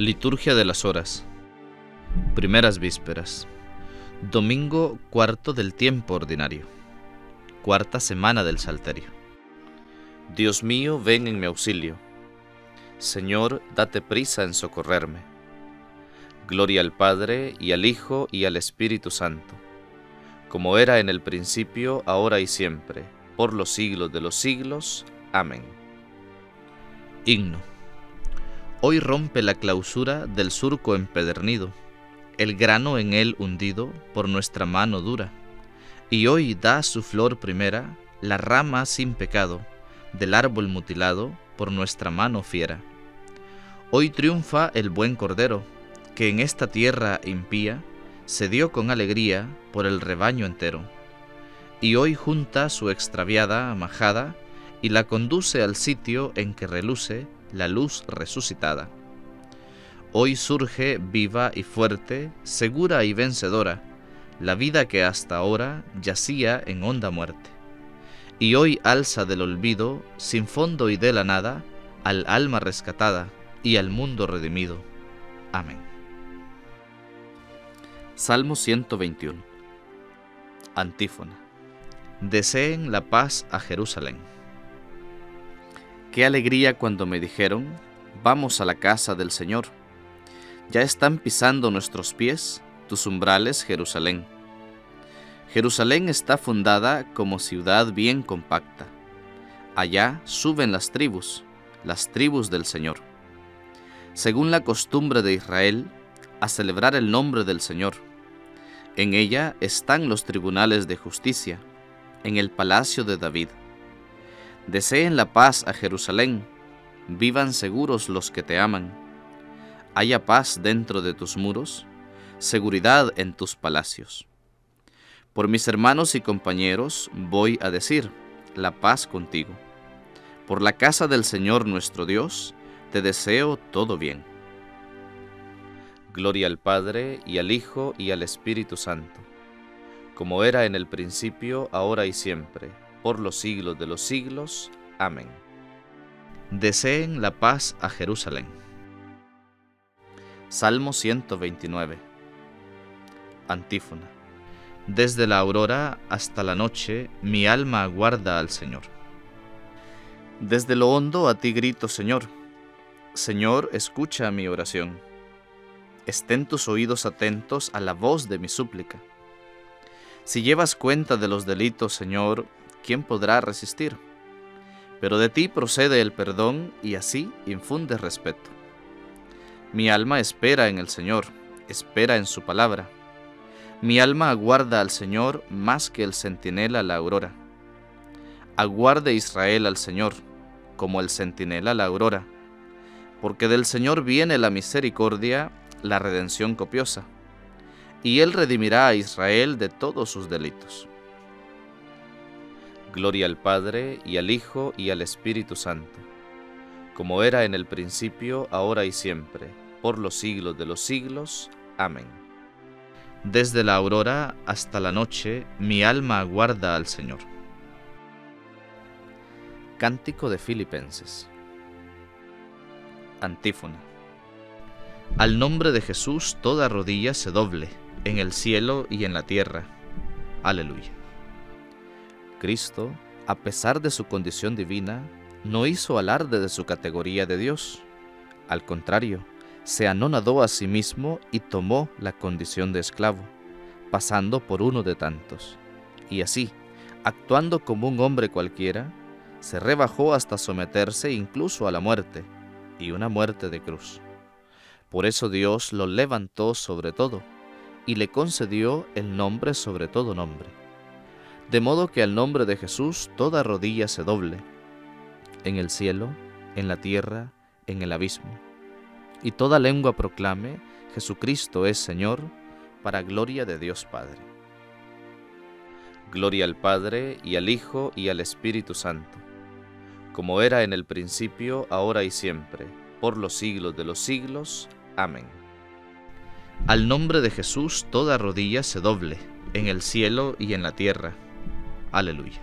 Liturgia de las Horas. Primeras Vísperas. Domingo cuarto del tiempo ordinario. Cuarta semana del Salterio. Dios mío, ven en mi auxilio. Señor, date prisa en socorrerme. Gloria al Padre, y al Hijo, y al Espíritu Santo, como era en el principio, ahora y siempre, por los siglos de los siglos. Amén. Himno. Hoy rompe la clausura del surco empedernido, el grano en él hundido por nuestra mano dura, y hoy da su flor primera, la rama sin pecado, del árbol mutilado por nuestra mano fiera. Hoy triunfa el buen Cordero, que en esta tierra impía se dio con alegría por el rebaño entero, y hoy junta su extraviada majada y la conduce al sitio en que reluce la luz resucitada. Hoy surge viva y fuerte, segura y vencedora, la vida que hasta ahora yacía en honda muerte. Y hoy alza del olvido, sin fondo y de la nada, al alma rescatada y al mundo redimido. Amén. Salmo 121 Antífona Deseen la paz a Jerusalén. Qué alegría cuando me dijeron, vamos a la casa del Señor. Ya están pisando nuestros pies tus umbrales, Jerusalén. Jerusalén está fundada como ciudad bien compacta. Allá suben las tribus, las tribus del Señor. Según la costumbre de Israel, a celebrar el nombre del Señor. En ella están los tribunales de justicia, en el palacio de David. Deseen la paz a Jerusalén, vivan seguros los que te aman. Haya paz dentro de tus muros, seguridad en tus palacios. Por mis hermanos y compañeros voy a decir, la paz contigo. Por la casa del Señor nuestro Dios, te deseo todo bien. Gloria al Padre, y al Hijo, y al Espíritu Santo, como era en el principio, ahora y siempre por los siglos de los siglos. Amén. Deseen la paz a Jerusalén. Salmo 129. Antífona. Desde la aurora hasta la noche mi alma aguarda al Señor. Desde lo hondo a ti grito, Señor. Señor, escucha mi oración. Estén tus oídos atentos a la voz de mi súplica. Si llevas cuenta de los delitos, Señor, ¿quién podrá resistir? Pero de ti procede el perdón y así infunde respeto. Mi alma espera en el Señor, espera en su palabra. Mi alma aguarda al Señor más que el centinela la aurora. Aguarde Israel al Señor, como el centinela la aurora, porque del Señor viene la misericordia, la redención copiosa, y Él redimirá a Israel de todos sus delitos. Gloria al Padre, y al Hijo, y al Espíritu Santo, como era en el principio, ahora y siempre, por los siglos de los siglos. Amén. Desde la aurora hasta la noche, mi alma aguarda al Señor. Cántico de Filipenses. Antífona. Al nombre de Jesús toda rodilla se doble, en el cielo y en la tierra. Aleluya. Cristo, a pesar de su condición divina, no hizo alarde de su categoría de Dios. Al contrario, se anonadó a sí mismo y tomó la condición de esclavo, pasando por uno de tantos. Y así, actuando como un hombre cualquiera, se rebajó hasta someterse incluso a la muerte, y una muerte de cruz. Por eso Dios lo levantó sobre todo, y le concedió el nombre sobre todo nombre de modo que al nombre de Jesús toda rodilla se doble, en el cielo, en la tierra, en el abismo, y toda lengua proclame, Jesucristo es Señor, para gloria de Dios Padre. Gloria al Padre, y al Hijo, y al Espíritu Santo, como era en el principio, ahora y siempre, por los siglos de los siglos. Amén. Al nombre de Jesús toda rodilla se doble, en el cielo y en la tierra Aleluya.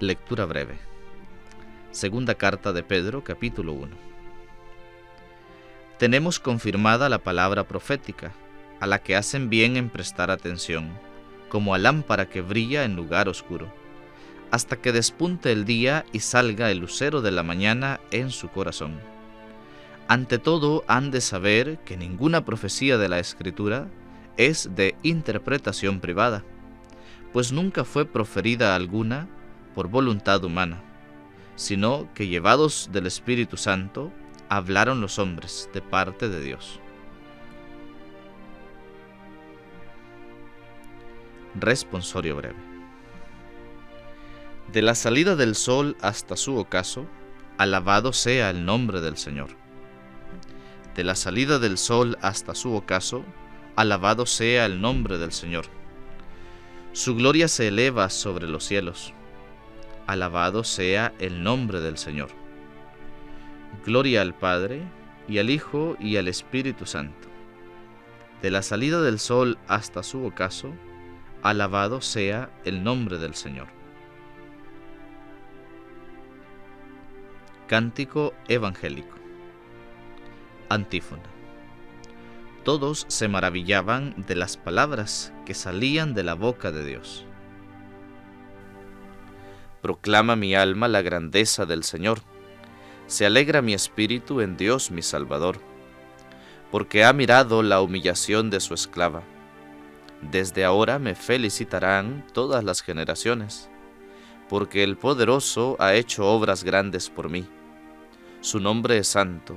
Lectura breve. Segunda carta de Pedro, capítulo 1. tenemos confirmada la palabra profética, a la que hacen bien en prestar atención, como a lámpara que brilla en lugar oscuro, hasta que despunte el día y salga el lucero de la mañana en su corazón. Ante todo han de saber que ninguna profecía de la Escritura es de interpretación privada, pues nunca fue proferida alguna por voluntad humana, sino que llevados del Espíritu Santo, hablaron los hombres de parte de Dios. Responsorio breve. De la salida del sol hasta su ocaso, alabado sea el nombre del Señor. De la salida del sol hasta su ocaso, alabado sea el nombre del Señor. Su gloria se eleva sobre los cielos. Alabado sea el nombre del Señor. Gloria al Padre, y al Hijo, y al Espíritu Santo. De la salida del sol hasta su ocaso, alabado sea el nombre del Señor. Cántico Evangélico Antífona Todos se maravillaban de las palabras que salían de la boca de Dios. Proclama mi alma la grandeza del Señor se alegra mi espíritu en Dios mi Salvador, porque ha mirado la humillación de su esclava. Desde ahora me felicitarán todas las generaciones, porque el poderoso ha hecho obras grandes por mí. Su nombre es santo,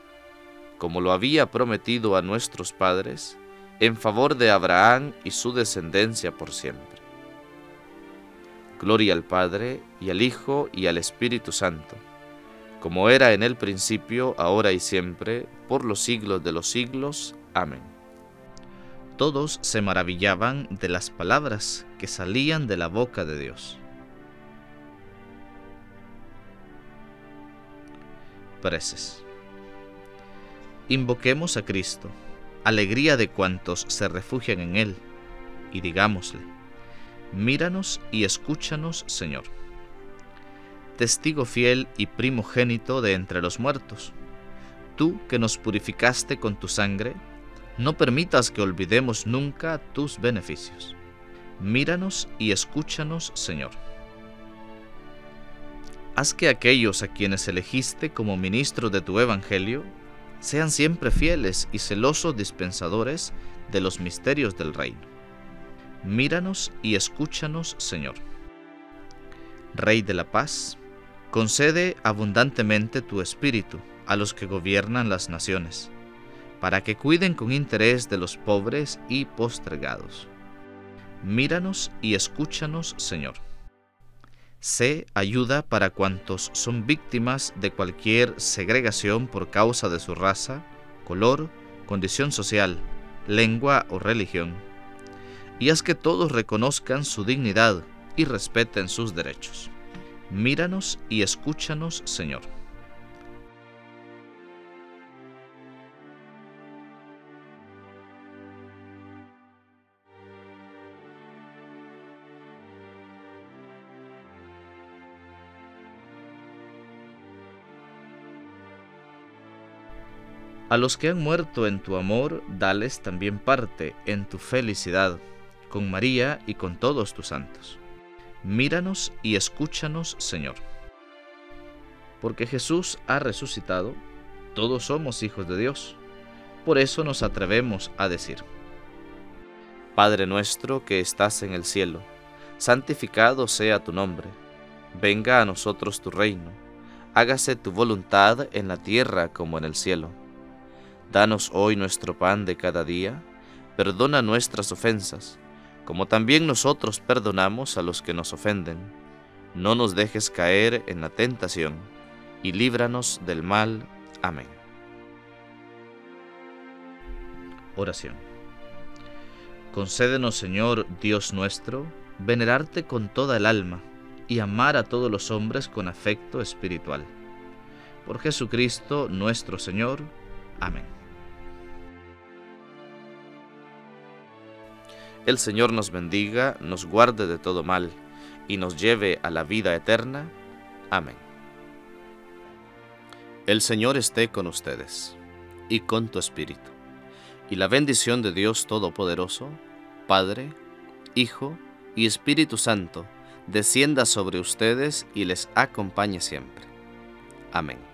como lo había prometido a nuestros padres, en favor de Abraham y su descendencia por siempre. Gloria al Padre, y al Hijo, y al Espíritu Santo como era en el principio, ahora y siempre, por los siglos de los siglos. Amén. Todos se maravillaban de las palabras que salían de la boca de Dios. Preces. Invoquemos a Cristo, alegría de cuantos se refugian en Él, y digámosle, míranos y escúchanos, Señor testigo fiel y primogénito de entre los muertos. Tú que nos purificaste con tu sangre, no permitas que olvidemos nunca tus beneficios. Míranos y escúchanos, Señor. Haz que aquellos a quienes elegiste como ministros de tu Evangelio sean siempre fieles y celosos dispensadores de los misterios del reino. Míranos y escúchanos, Señor. Rey de la paz, Concede abundantemente tu espíritu a los que gobiernan las naciones, para que cuiden con interés de los pobres y postregados. Míranos y escúchanos, Señor. Sé ayuda para cuantos son víctimas de cualquier segregación por causa de su raza, color, condición social, lengua o religión, y haz que todos reconozcan su dignidad y respeten sus derechos. Míranos y escúchanos, Señor. A los que han muerto en tu amor, dales también parte en tu felicidad, con María y con todos tus santos. Míranos y escúchanos, Señor. Porque Jesús ha resucitado, todos somos hijos de Dios. Por eso nos atrevemos a decir, Padre nuestro que estás en el cielo, santificado sea tu nombre, venga a nosotros tu reino, hágase tu voluntad en la tierra como en el cielo. Danos hoy nuestro pan de cada día, perdona nuestras ofensas como también nosotros perdonamos a los que nos ofenden. No nos dejes caer en la tentación, y líbranos del mal. Amén. Oración. Concédenos, Señor Dios nuestro, venerarte con toda el alma y amar a todos los hombres con afecto espiritual. Por Jesucristo nuestro Señor. Amén. El Señor nos bendiga, nos guarde de todo mal y nos lleve a la vida eterna. Amén. El Señor esté con ustedes y con tu espíritu. Y la bendición de Dios Todopoderoso, Padre, Hijo y Espíritu Santo, descienda sobre ustedes y les acompañe siempre. Amén.